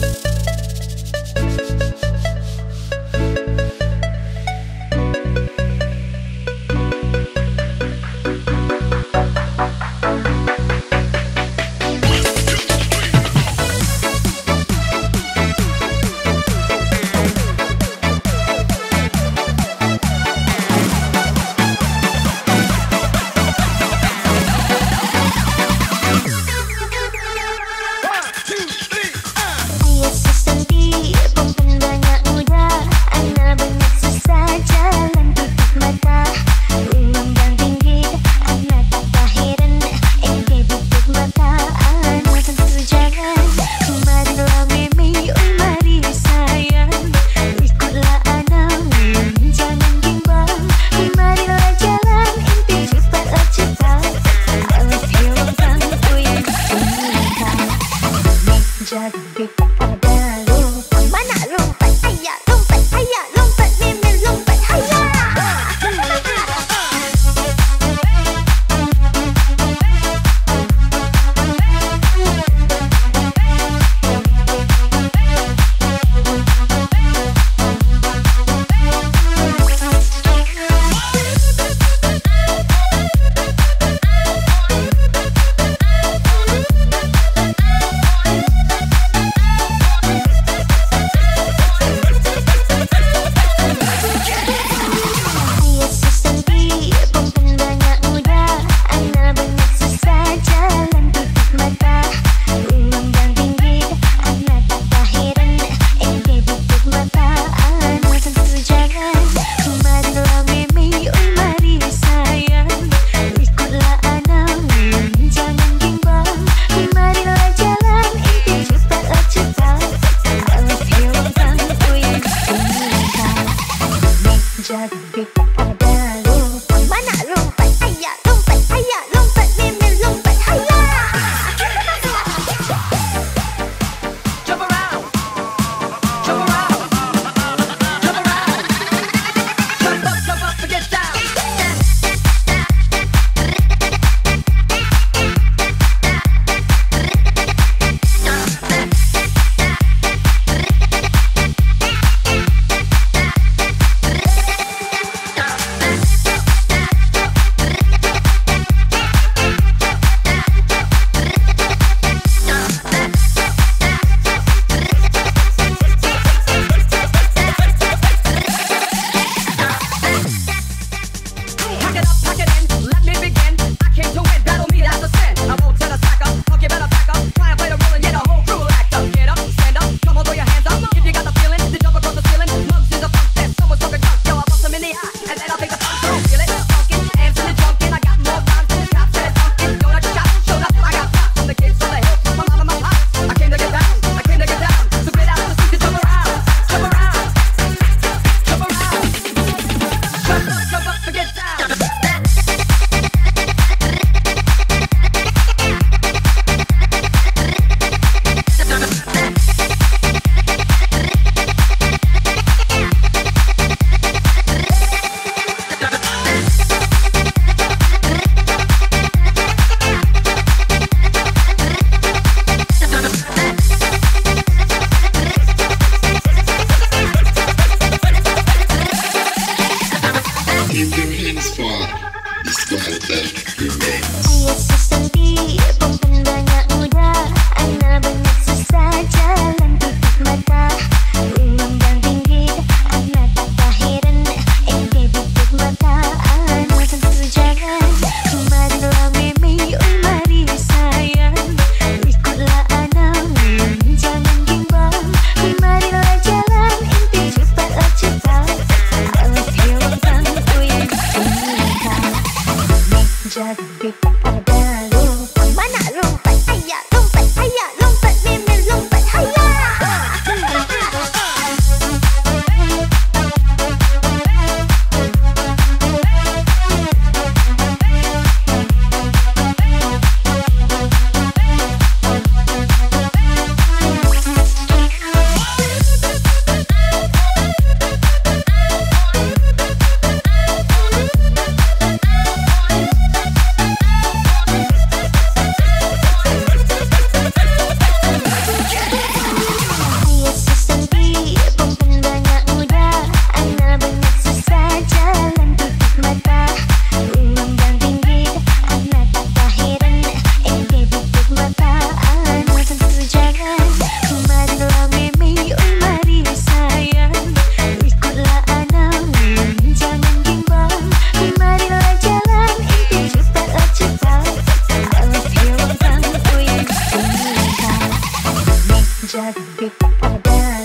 Música Banyak muda, anak banyak susah jalan mata. just be a dance.